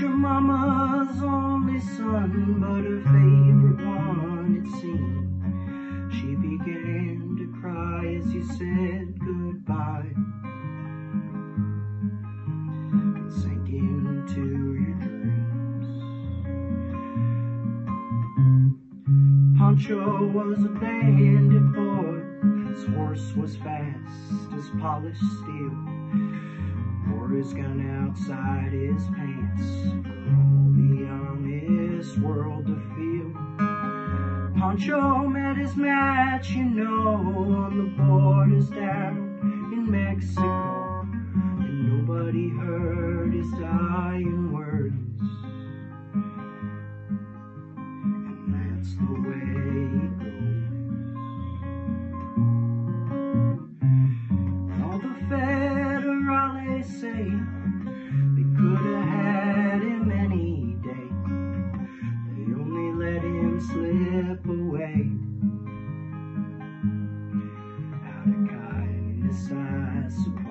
your mama's only son, but her favorite one, it seemed. She began to cry as you said goodbye. And sank into your dreams. Pancho was a bandit boy. His horse was fast as polished steel. His gun outside his pants all the honest world to feel. Pancho met his match, you know, on the borders down in Mexico. And nobody heard his dying words. Slip away. Out of kindness, I suppose.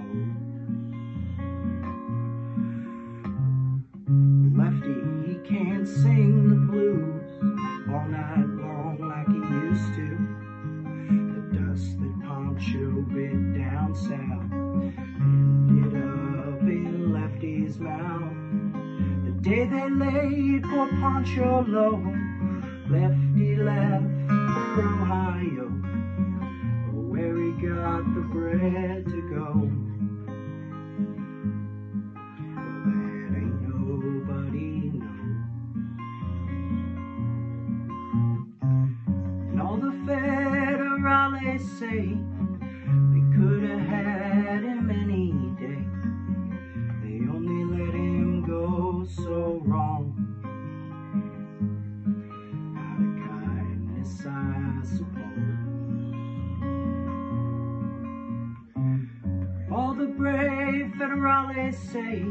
Lefty, he can't sing the blues all night long like he used to. The dust that Pancho bit down south ended up in Lefty's mouth. The day they laid poor Pancho low, Lefty left for Ohio, where he got the bread to go. Well, that ain't nobody know. And all the federales say the brave federales say